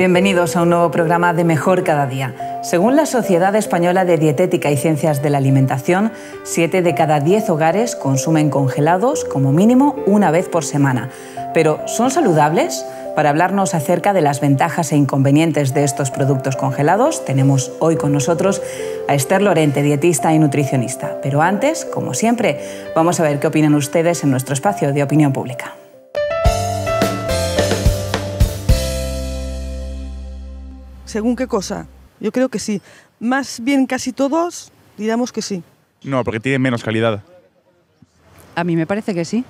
Bienvenidos a un nuevo programa de Mejor Cada Día. Según la Sociedad Española de Dietética y Ciencias de la Alimentación, 7 de cada 10 hogares consumen congelados como mínimo una vez por semana. Pero ¿son saludables? Para hablarnos acerca de las ventajas e inconvenientes de estos productos congelados, tenemos hoy con nosotros a Esther Lorente, dietista y nutricionista. Pero antes, como siempre, vamos a ver qué opinan ustedes en nuestro espacio de opinión pública. ¿Según qué cosa? Yo creo que sí. Más bien casi todos diríamos que sí. No, porque tienen menos calidad. A mí me parece que sí.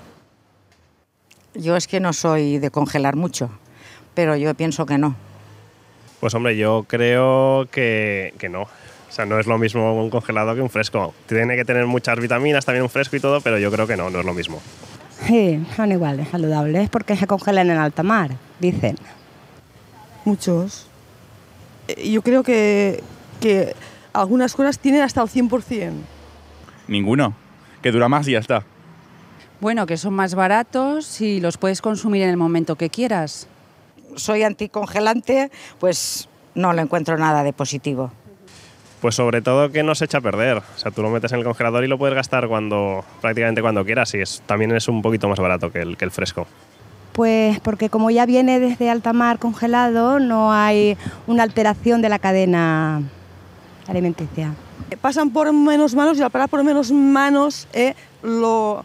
Yo es que no soy de congelar mucho, pero yo pienso que no. Pues hombre, yo creo que, que no. O sea, no es lo mismo un congelado que un fresco. Tiene que tener muchas vitaminas, también un fresco y todo, pero yo creo que no, no es lo mismo. Sí, son iguales, saludables, porque se congelan en alta mar, dicen. Muchos. Yo creo que, que algunas cosas tienen hasta el 100%. Ninguno. Que dura más y ya está. Bueno, que son más baratos y los puedes consumir en el momento que quieras. Soy anticongelante, pues no le encuentro nada de positivo. Pues sobre todo que no se echa a perder. O sea, tú lo metes en el congelador y lo puedes gastar cuando prácticamente cuando quieras y es, también es un poquito más barato que el, que el fresco. Pues porque como ya viene desde alta mar congelado, no hay una alteración de la cadena alimenticia. Pasan por menos manos y al pasar por menos manos eh, lo,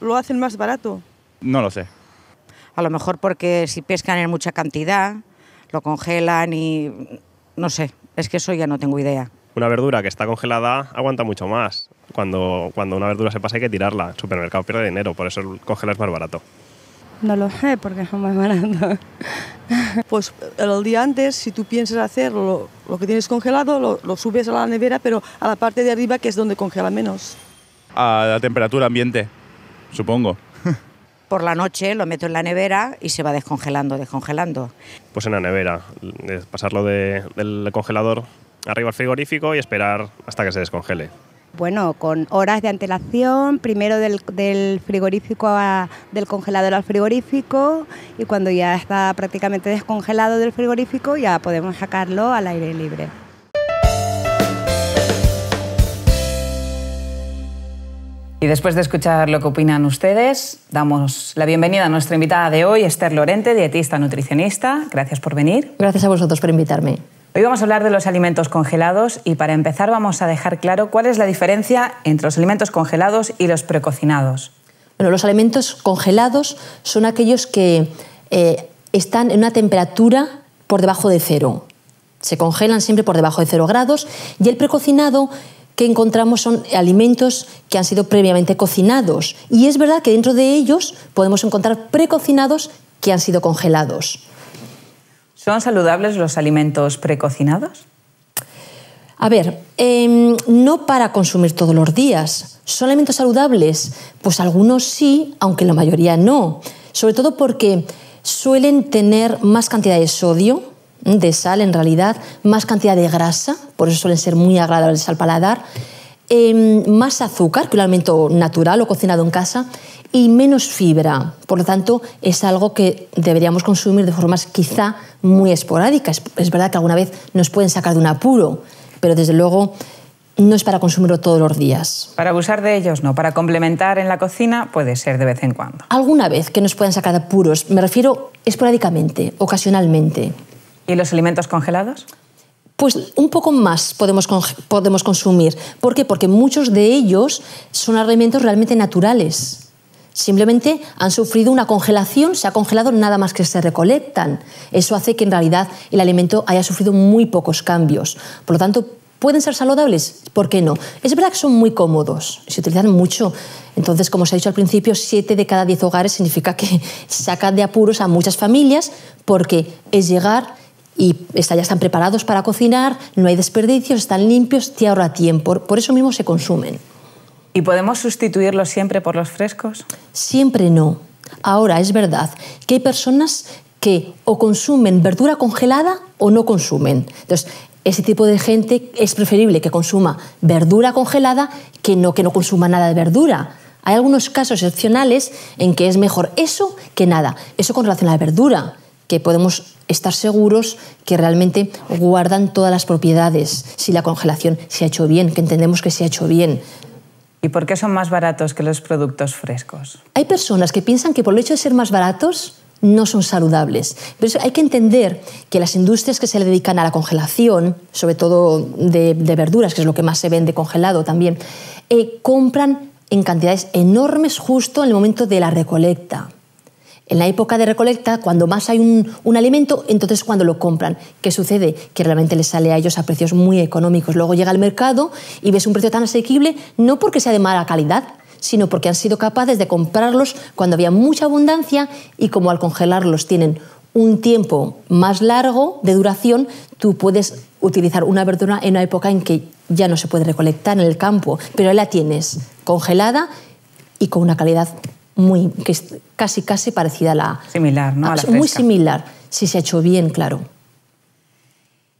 lo hacen más barato. No lo sé. A lo mejor porque si pescan en mucha cantidad, lo congelan y no sé, es que eso ya no tengo idea. Una verdura que está congelada aguanta mucho más. Cuando, cuando una verdura se pasa hay que tirarla. El supermercado pierde dinero, por eso el congelar es más barato. No lo sé porque son más baratos. Pues el día antes, si tú piensas hacer lo, lo que tienes congelado, lo, lo subes a la nevera, pero a la parte de arriba que es donde congela menos. A la temperatura ambiente, supongo. Por la noche lo meto en la nevera y se va descongelando, descongelando. Pues en la nevera, pasarlo de- del congelador arriba al frigorífico y esperar hasta que se descongele. Bueno, con horas de antelación, primero del, del frigorífico a- del congelador al frigorífico y cuando ya está prácticamente descongelado del frigorífico ya podemos sacarlo al aire libre. Y después de escuchar lo que opinan ustedes, damos la bienvenida a nuestra invitada de hoy, Esther Lorente, dietista nutricionista. Gracias por venir. Gracias a vosotros por invitarme. Hoy vamos a hablar de los alimentos congelados y para empezar vamos a dejar claro cuál es la diferencia entre los alimentos congelados y los precocinados. Bueno, los alimentos congelados son aquellos que eh, están en una temperatura por debajo de cero. Se congelan siempre por debajo de cero grados y el precocinado que encontramos son alimentos que han sido previamente cocinados. Y es verdad que dentro de ellos podemos encontrar precocinados que han sido congelados. ¿Son saludables los alimentos precocinados? A ver, eh, no para consumir todos los días. ¿Son alimentos saludables? Pues algunos sí, aunque la mayoría no. Sobre todo porque suelen tener más cantidad de sodio, de sal en realidad, más cantidad de grasa, por eso suelen ser muy agradables al paladar, eh, más azúcar que un alimento natural o cocinado en casa y menos fibra. Por lo tanto, es algo que deberíamos consumir de formas quizá muy esporádicas. Es verdad que alguna vez nos pueden sacar de un apuro, pero desde luego no es para consumirlo todos los días. Para abusar de ellos no, para complementar en la cocina puede ser de vez en cuando. Alguna vez que nos puedan sacar de apuros, me refiero esporádicamente, ocasionalmente. ¿Y los alimentos congelados? Pues un poco más podemos, podemos consumir. ¿Por qué? Porque muchos de ellos son alimentos realmente naturales. Simplemente han sufrido una congelación, se ha congelado nada más que se recolectan. Eso hace que en realidad el alimento haya sufrido muy pocos cambios. Por lo tanto, ¿pueden ser saludables? ¿Por qué no? Es verdad que son muy cómodos, se utilizan mucho. Entonces, como se ha dicho al principio, 7 de cada 10 hogares significa que sacan de apuros a muchas familias porque es llegar y ya están preparados para cocinar, no hay desperdicios, están limpios, te ahorra tiempo, por eso mismo se consumen. ¿Y podemos sustituirlos siempre por los frescos? Siempre no. Ahora, es verdad que hay personas que o consumen verdura congelada o no consumen. Entonces, ese tipo de gente es preferible que consuma verdura congelada que no que no consuma nada de verdura. Hay algunos casos excepcionales en que es mejor eso que nada. Eso con relación a la verdura, que podemos estar seguros que realmente guardan todas las propiedades si la congelación se ha hecho bien, que entendemos que se ha hecho bien. ¿Y por qué son más baratos que los productos frescos? Hay personas que piensan que por el hecho de ser más baratos no son saludables. Pero hay que entender que las industrias que se dedican a la congelación, sobre todo de, de verduras, que es lo que más se vende congelado también, eh, compran en cantidades enormes justo en el momento de la recolecta. En la época de recolecta, cuando más hay un, alimento, entonces cuando lo compran. ¿Qué sucede? Que realmente les sale a ellos a precios muy económicos. Luego llega al mercado y ves un precio tan asequible, no porque sea de mala calidad, sino porque han sido capaces de comprarlos cuando había mucha abundancia y como al congelarlos tienen un tiempo más largo de duración, tú puedes utilizar una verdura en una época en que ya no se puede recolectar en el campo, pero ahí la tienes congelada y con una calidad muy que es casi casi parecida a la Similar, ¿no? A la muy fresca. similar, si se ha hecho bien, claro.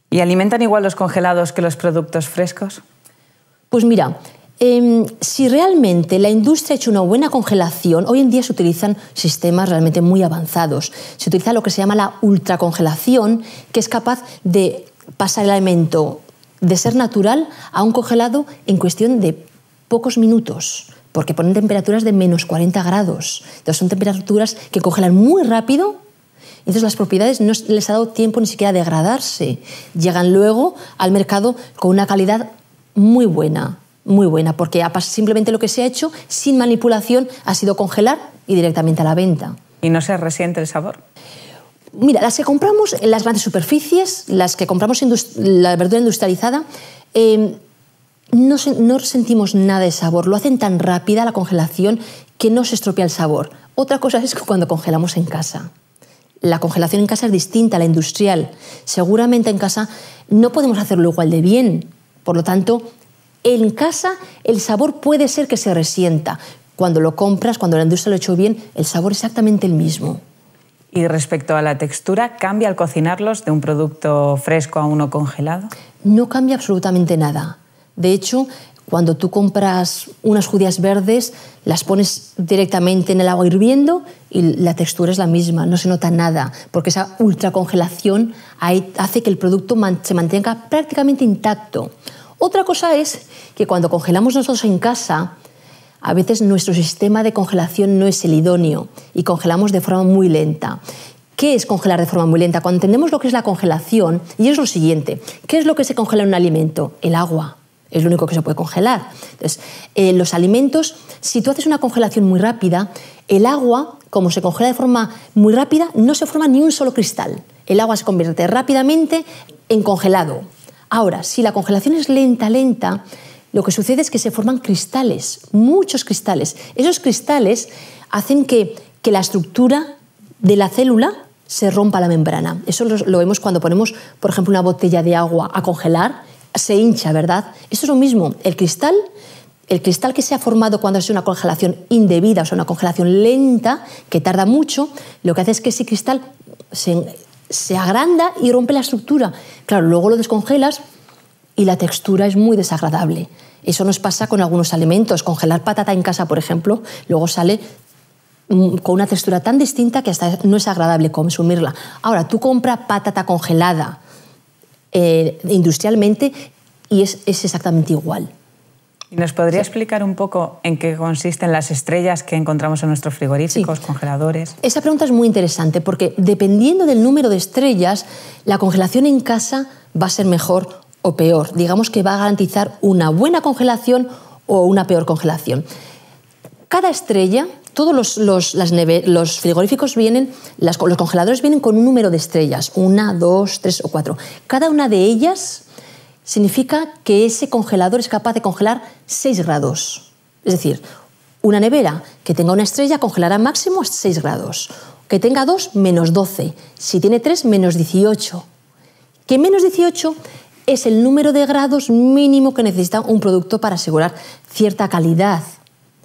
¿Y alimentan igual los congelados que los productos frescos? Pues mira, em, si realmente la industria ha hecho una buena congelación, hoy en día se utilizan sistemas realmente muy avanzados. Se utiliza lo que se llama la ultracongelación, que es capaz de pasar el alimento de ser natural a un congelado en cuestión de pocos minutos, porque ponen temperaturas de menos 40 grados. Entonces son temperaturas que congelan muy rápido entonces las propiedades no les ha dado tiempo ni siquiera a degradarse. Llegan luego al mercado con una calidad muy buena, muy buena, porque simplemente lo que se ha hecho sin manipulación ha sido congelar y directamente a la venta. ¿Y no se resiente el sabor? Mira, las que compramos en las grandes superficies, las que compramos la verdura industrializada, eh, no, no sentimos nada de sabor. Lo hacen tan rápida la congelación que no se estropea el sabor. Otra cosa es cuando congelamos en casa. La congelación en casa es distinta a la industrial. Seguramente en casa no podemos hacerlo igual de bien. Por lo tanto, en casa el sabor puede ser que se resienta. Cuando lo compras, cuando la industria lo ha hecho bien, el sabor es exactamente el mismo. Y respecto a la textura, ¿cambia al cocinarlos de un producto fresco a uno congelado? No cambia absolutamente nada. De hecho, cuando tú compras unas judías verdes, las pones directamente en el agua hirviendo y la textura es la misma, no se nota nada, porque esa ultracongelación hace que el producto se mantenga prácticamente intacto. Otra cosa es que cuando congelamos nosotros en casa, a veces nuestro sistema de congelación no es el idóneo y congelamos de forma muy lenta. ¿Qué es congelar de forma muy lenta? Cuando entendemos lo que es la congelación, y es lo siguiente, ¿qué es lo que se congela en un alimento? El agua. Es lo único que se puede congelar. Entonces, eh, los alimentos, si tú haces una congelación muy rápida, el agua, como se congela de forma muy rápida, no se forma ni un solo cristal. El agua se convierte rápidamente en congelado. Ahora, si la congelación es lenta, lenta, lo que sucede es que se forman cristales, muchos cristales. Esos cristales hacen que, que la estructura de la célula se rompa la membrana. Eso lo, lo vemos cuando ponemos, por ejemplo, una botella de agua a congelar, se hincha, ¿verdad? Esto es lo mismo. El cristal, el cristal que se ha formado cuando es una congelación indebida, o sea, una congelación lenta, que tarda mucho, lo que hace es que ese cristal se, se agranda y rompe la estructura. Claro, luego lo descongelas y la textura es muy desagradable. Eso nos pasa con algunos alimentos. Congelar patata en casa, por ejemplo, luego sale con una textura tan distinta que hasta no es agradable consumirla. Ahora, tú compras patata congelada eh, industrialmente y es, es exactamente igual. ¿Y nos podría explicar un poco en qué consisten las estrellas que encontramos en nuestros frigoríficos, congeladores? Esa pregunta es muy interesante porque dependiendo del número de estrellas, la congelación en casa va a ser mejor o peor. Digamos que va a garantizar una buena congelación o una peor congelación. Cada estrella, todos los, los, las los frigoríficos vienen, los congeladores vienen con un número de estrellas, una, dos, tres o cuatro. Cada una de ellas significa que ese congelador es capaz de congelar 6 grados. Es decir, una nevera que tenga una estrella congelará máximo 6 grados. Que tenga dos, menos 12. Si tiene tres, menos 18. Que menos 18 es el número de grados mínimo que necesita un producto para asegurar cierta calidad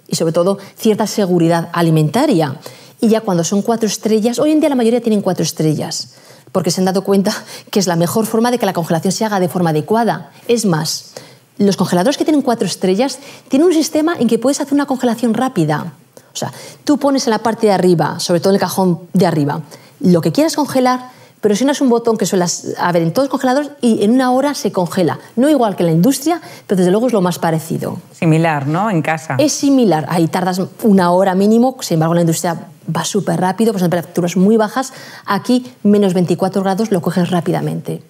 y sobre todo cierta seguridad alimentaria. Y ya cuando son cuatro estrellas, hoy en día la mayoría tienen cuatro estrellas, porque se han dado cuenta que es la mejor forma de que la congelación se haga de forma adecuada. Es más, los congeladores que tienen cuatro estrellas tienen un sistema en que puedes hacer una congelación rápida. O sea, tú pones en la parte de arriba, sobre todo en el cajón de arriba, lo que quieras congelar, presionas un botón que suele haber en todos los congeladores y en una hora se congela. No igual que en la industria, pero desde luego es lo más parecido. Similar, ¿no? En casa. Es similar. Ahí tardas una hora mínimo, sin embargo en la industria va súper rápido, pues temperaturas muy bajas. Aquí, menos 24 grados, lo coges rápidamente.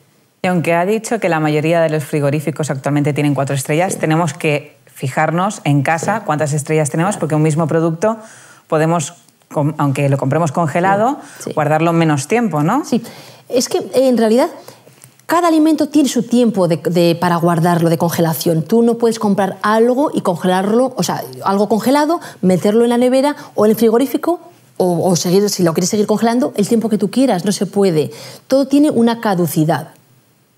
Y aunque ha dicho que la mayoría de los frigoríficos actualmente tienen cuatro estrellas, tenemos que fijarnos en casa cuántas estrellas tenemos, porque un mismo producto podemos, aunque lo compremos congelado, guardarlo menos tiempo, ¿no? Sí, es que en realidad cada alimento tiene su tiempo para guardarlo de congelación. Tú no puedes comprar algo y congelarlo, o sea, algo congelado, meterlo en la nevera o en el frigorífico o, o seguir, si lo quieres seguir congelando, el tiempo que tú quieras. No se puede. Todo tiene una caducidad.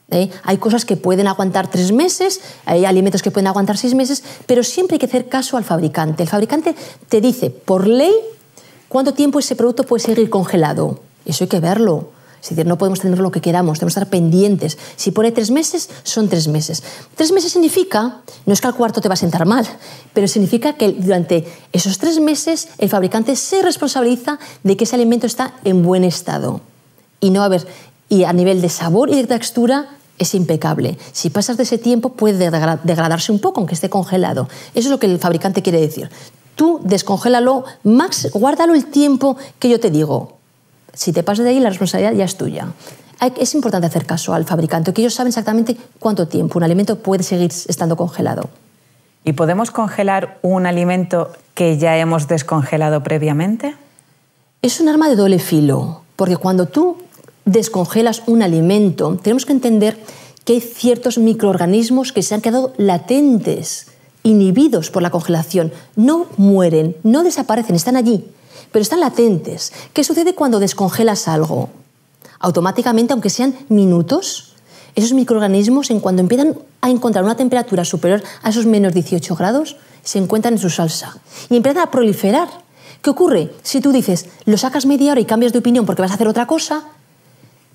¿eh? Hay cosas que pueden aguantar tres meses, hay alimentos que pueden aguantar seis meses, pero siempre hay que hacer caso al fabricante. El fabricante te dice, por ley, cuánto tiempo ese producto puede seguir congelado. Eso hay que verlo. Es decir, no podemos tener lo que queramos, tenemos que estar pendientes. Si pone tres meses, son tres meses. Tres meses significa, no es que al cuarto te va a sentar mal, pero significa que durante esos tres meses el fabricante se responsabiliza de que ese alimento está en buen estado. Y no a ver, y a nivel de sabor y de textura es impecable. Si pasas de ese tiempo puede degradarse un poco, aunque esté congelado. Eso es lo que el fabricante quiere decir. Tú descongélalo, max, guárdalo el tiempo que yo te digo. Si te pasas de ahí, la responsabilidad ya es tuya. Es importante hacer caso al fabricante, que ellos saben exactamente cuánto tiempo un alimento puede seguir estando congelado. ¿Y podemos congelar un alimento que ya hemos descongelado previamente? Es un arma de doble filo, porque cuando tú descongelas un alimento, tenemos que entender que hay ciertos microorganismos que se han quedado latentes, inhibidos por la congelación. No mueren, no desaparecen, están allí, pero están latentes. ¿Qué sucede cuando descongelas algo? Automáticamente, aunque sean minutos, esos microorganismos, en cuando empiezan a encontrar una temperatura superior a esos menos 18 grados, se encuentran en su salsa y empiezan a proliferar. ¿Qué ocurre? Si tú dices, lo sacas media hora y cambias de opinión porque vas a hacer otra cosa,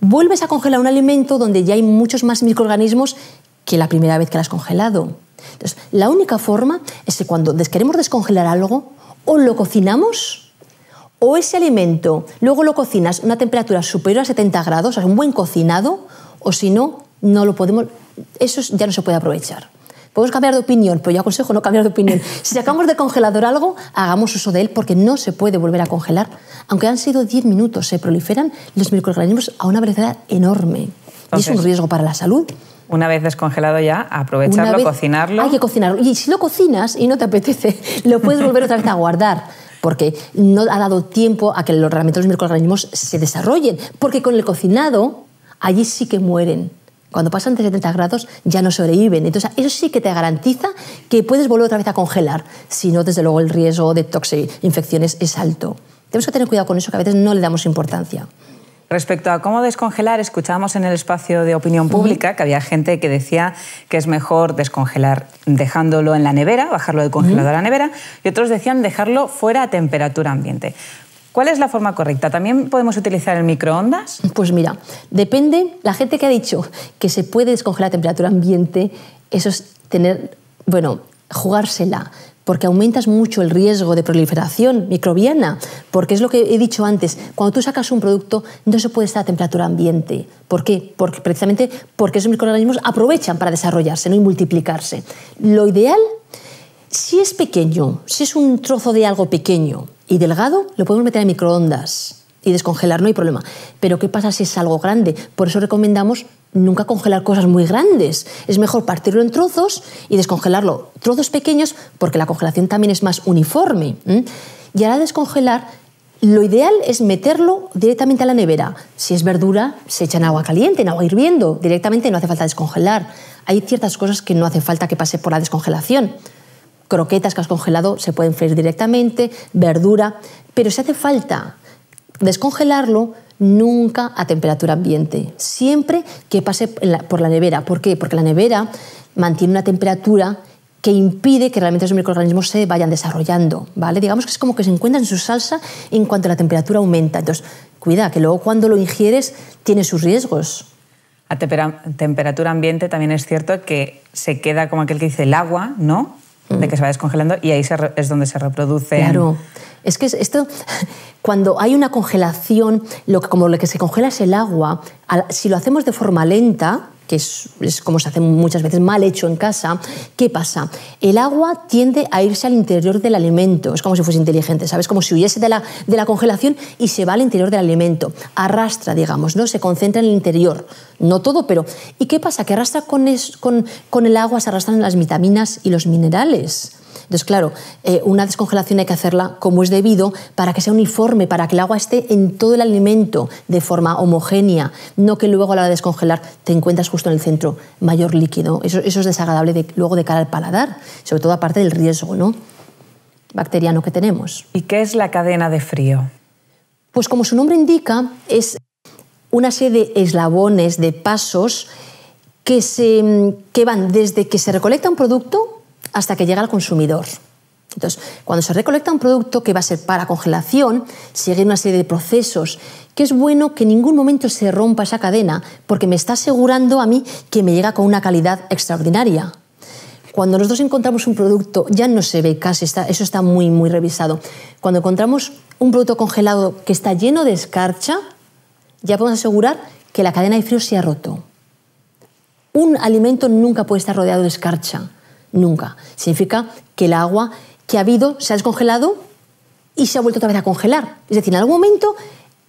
vuelves a congelar un alimento donde ya hay muchos más microorganismos que la primera vez que lo has congelado. Entonces, la única forma es que cuando queremos descongelar algo, o lo cocinamos, o ese alimento luego lo cocinas a una temperatura superior a 70 grados, o sea, un buen cocinado, o si no, no lo podemos, eso ya no se puede aprovechar. Podemos cambiar de opinión, pero yo aconsejo no cambiar de opinión. Si sacamos del congelador algo, hagamos uso de él porque no se puede volver a congelar. Aunque han sido 10 minutos, se proliferan los microorganismos a una velocidad enorme. y es un riesgo para la salud. Una vez descongelado ya, aprovecharlo, cocinarlo. Hay que cocinarlo. Y si lo cocinas y no te apetece, lo puedes volver otra vez a guardar porque no ha dado tiempo a que realmente los microorganismos se desarrollen, porque con el cocinado allí sí que mueren cuando pasan de 70 grados ya no sobreviven. Entonces, eso sí que te garantiza que puedes volver otra vez a congelar, si no, desde luego, el riesgo de infecciones es alto. Tenemos que tener cuidado con eso, que a veces no le damos importancia. Respecto a cómo descongelar, escuchábamos en el espacio de opinión pública que había gente que decía que es mejor descongelar dejándolo en la nevera, bajarlo del congelador a la nevera, y otros decían dejarlo fuera a temperatura ambiente. ¿Cuál es la forma correcta? ¿También podemos utilizar el microondas? Pues mira, depende. La gente que ha dicho que se puede descongelar a temperatura ambiente, eso es tener, bueno, jugársela, porque aumentas mucho el riesgo de proliferación microbiana, porque es lo que he dicho antes, cuando tú sacas un producto no se puede estar a temperatura ambiente. ¿Por qué? Porque, precisamente porque esos microorganismos aprovechan para desarrollarse ¿no? y multiplicarse. Lo ideal, si es pequeño, si es un trozo de algo pequeño, y delgado lo podemos meter en microondas y descongelar, no hay problema. Pero ¿qué pasa si es algo grande? Por eso recomendamos nunca congelar cosas muy grandes. Es mejor partirlo en trozos y descongelarlo. Trozos pequeños porque la congelación también es más uniforme. Y ahora descongelar, lo ideal es meterlo directamente a la nevera. Si es verdura, se echa en agua caliente, en agua hirviendo. Directamente no hace falta descongelar. Hay ciertas cosas que no hace falta que pase por la descongelación croquetas que has congelado se pueden freír directamente, verdura, pero si hace falta descongelarlo, nunca a temperatura ambiente, siempre que pase por la nevera. ¿Por qué? Porque la nevera mantiene una temperatura que impide que realmente los microorganismos se vayan desarrollando, ¿vale? Digamos que es como que se encuentran en su salsa en cuanto la temperatura aumenta. Entonces, cuida, que luego cuando lo ingieres tiene sus riesgos. A temperatura ambiente también es cierto que se queda como aquel que dice el agua, ¿no? De que se va descongelando y ahí es donde se reproduce. Claro. Es que esto, cuando hay una congelación, lo que, como lo que se congela es el agua, si lo hacemos de forma lenta, que es, como se hace muchas veces mal hecho en casa, ¿qué pasa? El agua tiende a irse al interior del alimento, es como si fuese inteligente, ¿sabes? Como si huyese de la, de la congelación y se va al interior del alimento, arrastra, digamos, ¿no? Se concentra en el interior, no todo, pero... ¿Y qué pasa? Que arrastra con, con, con el agua, se arrastran las vitaminas y los minerales. Entonces, claro, eh, una descongelación hay que hacerla como es debido para que sea uniforme, para que el agua esté en todo el alimento de forma homogénea, no que luego a la hora de descongelar te encuentras justo en el centro mayor líquido. Eso, es desagradable luego de cara al paladar, sobre todo aparte del riesgo ¿no? bacteriano que tenemos. ¿Y qué es la cadena de frío? Pues como su nombre indica, es una serie de eslabones, de pasos que, se, que van desde que se recolecta un producto hasta que llega al consumidor. Entonces, cuando se recolecta un producto que va a ser para congelación, sigue una serie de procesos que es bueno que en ningún momento se rompa esa cadena porque me está asegurando a mí que me llega con una calidad extraordinaria. Cuando nosotros encontramos un producto, ya no se ve casi, está, eso está muy, muy revisado. Cuando encontramos un producto congelado que está lleno de escarcha, ya podemos asegurar que la cadena de frío se ha roto. Un alimento nunca puede estar rodeado de escarcha Nunca. Significa que el agua que ha habido se ha descongelado y se ha vuelto otra vez a congelar. Es decir, en algún momento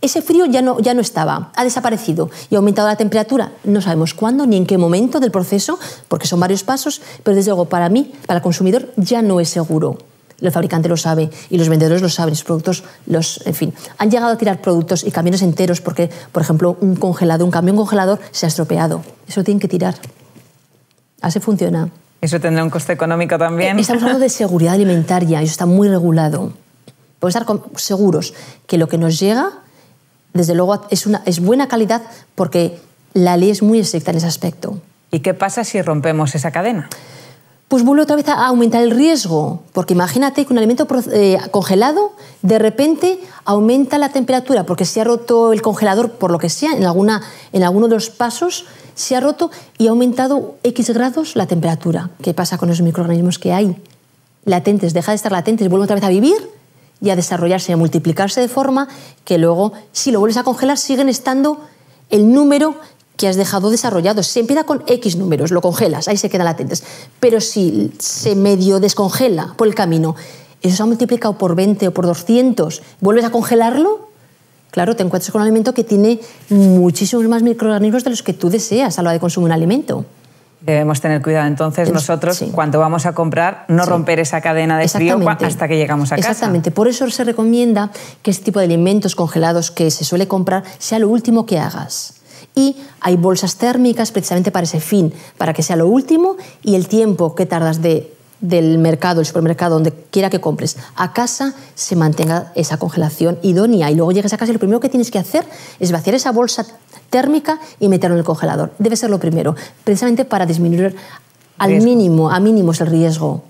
ese frío ya no, ya no estaba, ha desaparecido y ha aumentado la temperatura. No sabemos cuándo ni en qué momento del proceso, porque son varios pasos, pero desde luego para mí, para el consumidor, ya no es seguro. El fabricante lo sabe y los vendedores lo saben, los productos, los, en fin, han llegado a tirar productos y camiones enteros porque, por ejemplo, un congelado, un camión congelador se ha estropeado. Eso tienen que tirar. Así funciona. ¿Eso tendrá un coste económico también? Estamos hablando de seguridad alimentaria, eso está muy regulado. Podemos estar seguros que lo que nos llega, desde luego, es, una, es buena calidad porque la ley es muy estricta en ese aspecto. ¿Y qué pasa si rompemos esa cadena? Pues vuelve otra vez a aumentar el riesgo, porque imagínate que un alimento eh, congelado de repente aumenta la temperatura porque se ha roto el congelador por lo que sea, en, alguna, en alguno de los pasos se ha roto y ha aumentado X grados la temperatura. ¿Qué pasa con los microorganismos que hay? Latentes, deja de estar latentes, vuelven otra vez a vivir y a desarrollarse y a multiplicarse de forma que luego, si lo vuelves a congelar, siguen estando el número que has dejado desarrollado. Se empieza con X números, lo congelas, ahí se quedan latentes. Pero si se medio descongela por el camino, eso se ha multiplicado por 20 o por 200, vuelves a congelarlo, claro, te encuentras con un alimento que tiene muchísimos más microorganismos de los que tú deseas a la hora de consumir un alimento. Debemos tener cuidado entonces nosotros cuando vamos a comprar, no romper esa cadena de frío hasta que llegamos a casa. Exactamente, por eso se recomienda que este tipo de alimentos congelados que se suele comprar sea lo último que hagas. Y hay bolsas térmicas precisamente para ese fin, para que sea lo último y el tiempo que tardas de del mercado, el supermercado, donde quiera que compres, a casa se mantenga esa congelación idónea. Y luego llegas a casa y lo primero que tienes que hacer es vaciar esa bolsa térmica y meterlo en el congelador. Debe ser lo primero, precisamente para disminuir al mínimo, a mínimos el riesgo.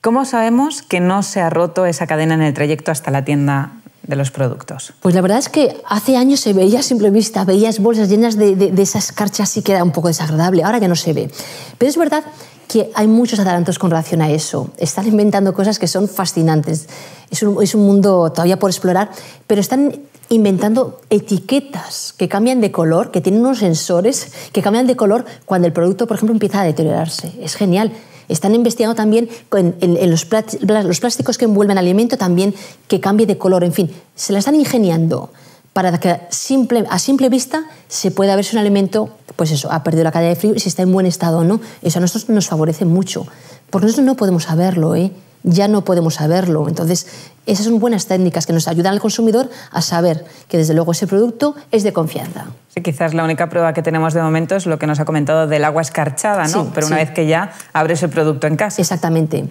¿Cómo sabemos que no se ha roto esa cadena en el trayecto hasta la tienda de los productos? Pues la verdad es que hace años se veía a simple vista, veías bolsas llenas de, de, de esas escarchas y que era un poco desagradable, ahora ya no se ve. Pero es verdad que hay muchos adelantos con relación a eso. Están inventando cosas que son fascinantes. Es un, es un mundo todavía por explorar, pero están inventando etiquetas que cambian de color, que tienen unos sensores que cambian de color cuando el producto, por ejemplo, empieza a deteriorarse. Es genial. Están investigando también en, los, plásticos que envuelven alimento también que cambie de color. En fin, se la están ingeniando para que simple, a simple vista se pueda ver si un alimento pues eso, ha perdido la cadena de frío y si está en buen estado o no. Eso a nosotros nos favorece mucho, porque nosotros no podemos saberlo, ¿eh? Ya no podemos saberlo. Entonces, esas son buenas técnicas que nos ayudan al consumidor a saber que desde luego ese producto es de confianza. Sí, quizás la única prueba que tenemos de momento es lo que nos ha comentado del agua escarchada, ¿no? Pero una vez que ya abres el producto en casa. Exactamente.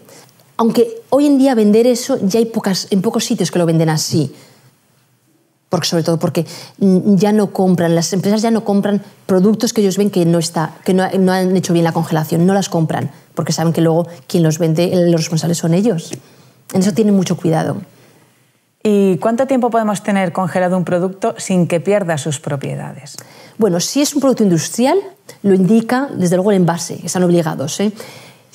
Aunque hoy en día vender eso ya hay pocas, en pocos sitios que lo venden así porque sobre todo porque ya no compran, las empresas ya no compran productos que ellos ven que no, está, que no, no han hecho bien la congelación, no las compran, porque saben que luego quien los vende, los responsables son ellos. En eso tienen mucho cuidado. ¿Y cuánto tiempo podemos tener congelado un producto sin que pierda sus propiedades? Bueno, si es un producto industrial, lo indica desde luego el envase, están obligados. ¿eh?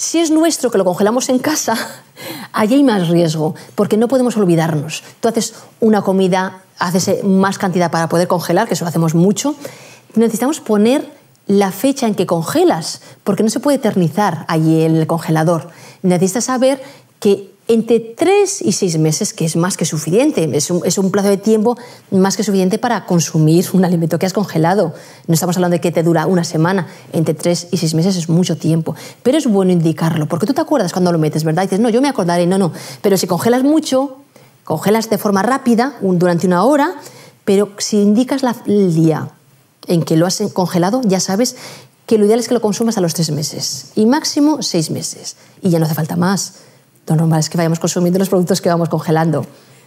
Si es nuestro, que lo congelamos en casa, allí hay más riesgo, porque no podemos olvidarnos. Tú haces una comida, haces eh, más cantidad para poder congelar, que eso lo hacemos mucho. Necesitamos poner la fecha en que congelas, porque no se puede eternizar allí el congelador. Necesitas saber que entre tres y seis meses, que es más que suficiente, es un, es un, plazo de tiempo más que suficiente para consumir un alimento que has congelado. No estamos hablando de que te dura una semana, entre tres y seis meses es mucho tiempo, pero es bueno indicarlo, porque tú te acuerdas cuando lo metes, ¿verdad? Dices, no, yo me acordaré, no, no, pero si congelas mucho, congelas de forma rápida, durante una hora, pero si indicas la, el día en que lo has congelado, ya sabes que lo ideal es que lo consumas a los tres meses. Y máximo seis meses, y ya no hace falta más lo normal es que vayamos consumiendo los productos que vamos congelando.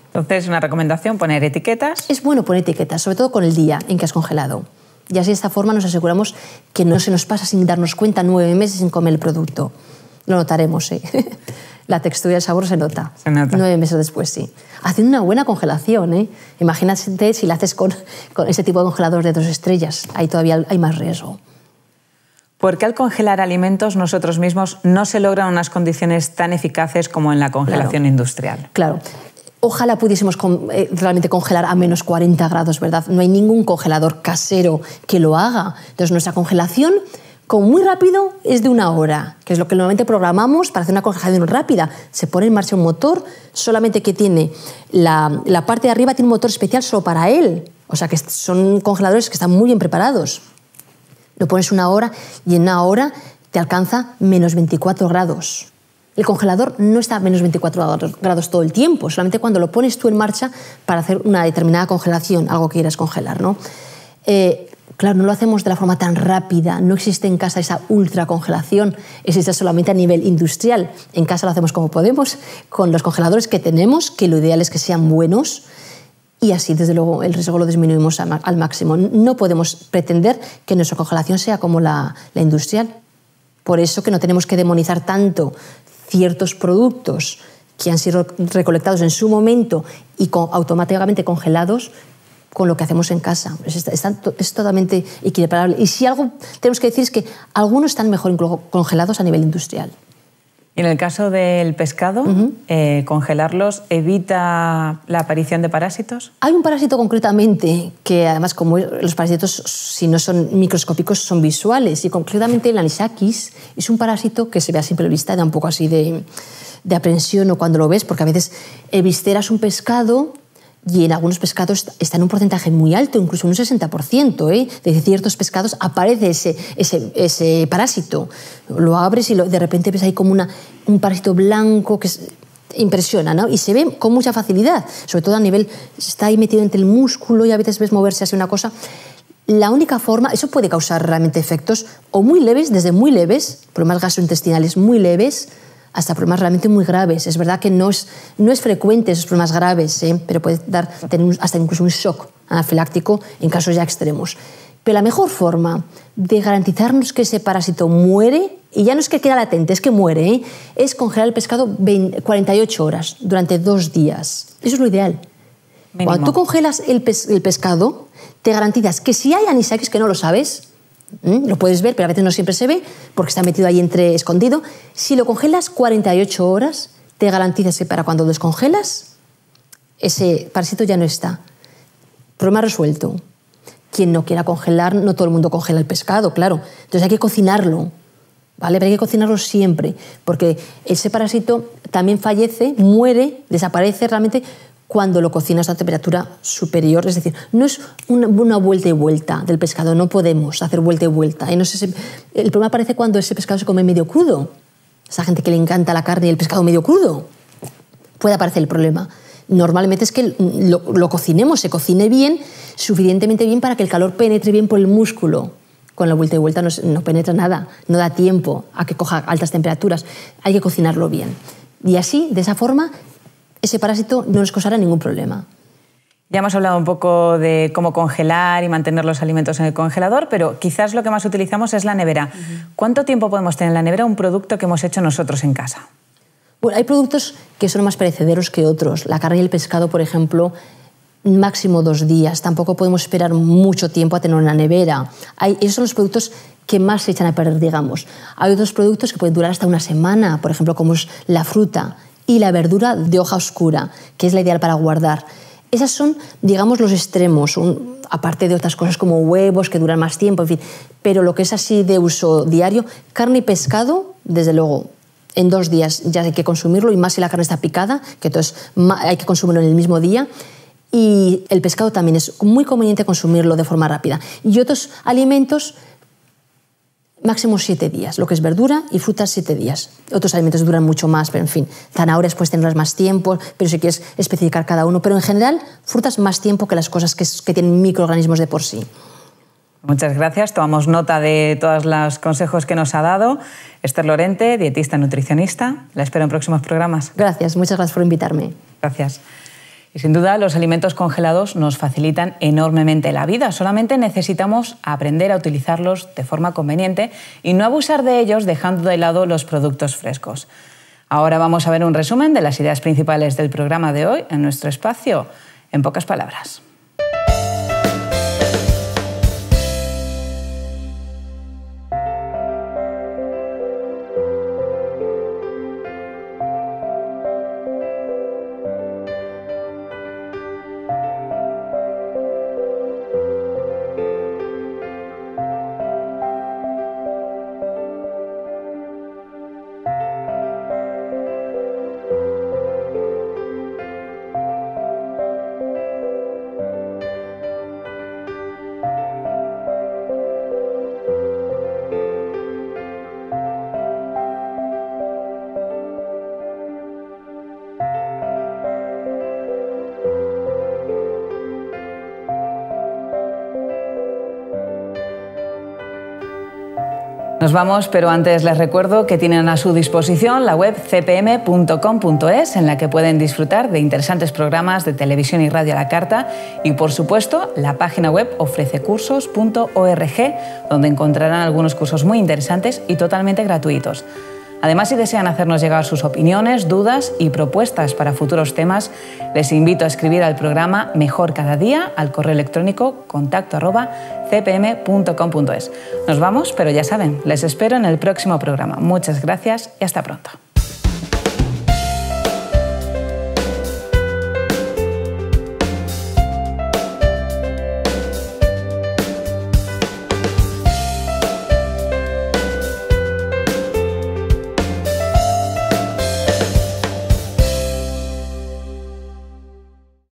Entonces, una recomendación, poner etiquetas. Es bueno poner etiquetas, sobre todo con el día en que has congelado. Y así de esta forma nos aseguramos que no se nos pasa sin darnos cuenta nueve meses sin comer el producto. Lo notaremos, sí. La textura y el sabor se nota. Se nota. Nueve meses después, sí. Haciendo una buena congelación, ¿eh? Imagínate si la haces con, con ese tipo de congelador de dos estrellas. Ahí todavía hay más riesgo. ¿Por qué al congelar alimentos nosotros mismos no se logran unas condiciones tan eficaces como en la congelación claro. industrial? Claro. Ojalá pudiésemos con, eh, realmente congelar a menos 40 grados, ¿verdad? No hay ningún congelador casero que lo haga. Entonces, nuestra congelación, como muy rápido, es de una hora, que es lo que normalmente programamos para hacer una congelación rápida. Se pone en marcha un motor, solamente que tiene la, la parte de arriba, tiene un motor especial solo para él. O sea, que son congeladores que están muy bien preparados. Lo pones una hora y en una hora te alcanza menos 24 grados. El congelador no está a menos 24 grados todo el tiempo, solamente cuando lo pones tú en marcha para hacer una determinada congelación, algo que quieras congelar. ¿no? Eh, claro, no lo hacemos de la forma tan rápida, no existe en casa esa ultracongelación, existe solamente a nivel industrial. En casa lo hacemos como podemos, con los congeladores que tenemos, que lo ideal es que sean buenos, y así, desde luego, el riesgo lo disminuimos al máximo. No podemos pretender que nuestra congelación sea como la, la industrial. Por eso que no tenemos que demonizar tanto ciertos productos que han sido recolectados en su momento y con, automáticamente congelados con lo que hacemos en casa. Es, es, es, totalmente equiparable. Y si algo tenemos que decir es que algunos están mejor congelados a nivel industrial. En el caso del pescado, uh -huh. eh, congelarlos evita la aparición de parásitos. Hay un parásito concretamente que además como los parásitos si no son microscópicos son visuales y concretamente el anisakis es un parásito que se ve a simple vista da un poco así de, de aprensión o cuando lo ves porque a veces evisteras un pescado y en algunos pescados está en un porcentaje muy alto, incluso un 60%, ¿eh? de ciertos pescados aparece ese, ese, ese parásito. Lo abres y lo, de repente ves ahí como una, un parásito blanco que es, impresiona, ¿no? Y se ve con mucha facilidad, sobre todo a nivel, está ahí metido entre el músculo y a veces ves moverse así una cosa. La única forma, eso puede causar realmente efectos o muy leves, desde muy leves, problemas gastrointestinales muy leves, hasta problemas realmente muy graves. Es verdad que no es, no es frecuente esos problemas graves, ¿eh? pero puede dar tener hasta incluso un shock anafiláctico en casos ya extremos. Pero la mejor forma de garantizarnos que ese parásito muere, y ya no es que queda latente, es que muere, ¿eh? es congelar el pescado 20, 48 horas durante dos días. Eso es lo ideal. Mínimo. Cuando tú congelas el, pes el pescado, te garantizas que si hay anisakis que no lo sabes, ¿Mm? Lo puedes ver, pero a veces no siempre se ve porque está metido ahí entre escondido. Si lo congelas 48 horas, te garantizas que para cuando lo descongelas, ese parásito ya no está. Problema resuelto. Quien no quiera congelar, no todo el mundo congela el pescado, claro. Entonces hay que cocinarlo. ¿Vale? Pero hay que cocinarlo siempre, porque ese parásito también fallece, muere, desaparece realmente cuando lo cocinas a temperatura superior. Es decir, no es una, una, vuelta y vuelta del pescado, no podemos hacer vuelta y vuelta. Y no sé, el problema aparece cuando ese pescado se come medio crudo. Esa gente que le encanta la carne y el pescado medio crudo. Puede aparecer el problema. Normalmente es que lo, lo cocinemos, se cocine bien, suficientemente bien para que el calor penetre bien por el músculo. Con la vuelta y vuelta no, no penetra nada, no da tiempo a que coja altas temperaturas. Hay que cocinarlo bien. Y así, de esa forma, ese parásito no nos causará ningún problema. Ya hemos hablado un poco de cómo congelar y mantener los alimentos en el congelador, pero quizás lo que más utilizamos es la nevera. ¿Cuánto tiempo podemos tener en la nevera un producto que hemos hecho nosotros en casa? Bueno, hay productos que son más perecederos que otros. La carne y el pescado, por ejemplo, máximo dos días. Tampoco podemos esperar mucho tiempo a tener una nevera. Hay, esos son los productos que más se echan a perder, digamos. Hay otros productos que pueden durar hasta una semana, por ejemplo, como es la fruta y la verdura de hoja oscura, que es la ideal para guardar. Esas son, digamos, los extremos, aparte de otras cosas como huevos que duran más tiempo, en fin. Pero lo que es así de uso diario, carne y pescado, desde luego, en dos días ya hay que consumirlo, y más si la carne está picada, que entonces hay que consumirlo en el mismo día. Y el pescado también es muy conveniente consumirlo de forma rápida. Y otros alimentos, máximo siete días. Lo que es verdura y frutas, siete días. Otros alimentos duran mucho más, pero en fin, zanahorias puedes tenerlas más tiempo, pero si quieres especificar cada uno. Pero en general, frutas más tiempo que las cosas que, que tienen microorganismos de por sí. Muchas gracias. Tomamos nota de todos los consejos que nos ha dado. Esther Lorente, dietista nutricionista. La espero en próximos programas. Gracias, muchas gracias por invitarme. Gracias. Y sin duda los alimentos congelados nos facilitan enormemente la vida. Solamente necesitamos aprender a utilizarlos de forma conveniente y no abusar de ellos dejando de lado los productos frescos. Ahora vamos a ver un resumen de las ideas principales del programa de hoy en nuestro espacio, en pocas palabras. Nos vamos, pero antes les recuerdo que tienen a su disposición la web cpm.com.es en la que pueden disfrutar de interesantes programas de televisión y radio a la carta y por supuesto la página web ofrececursos.org donde encontrarán algunos cursos muy interesantes y totalmente gratuitos. Además, si desean hacernos llegar sus opiniones, dudas y propuestas para futuros temas, les invito a escribir al programa Mejor Cada Día al correo electrónico contacto cpm.com.es. Nos vamos, pero ya saben, les espero en el próximo programa. Muchas gracias y hasta pronto.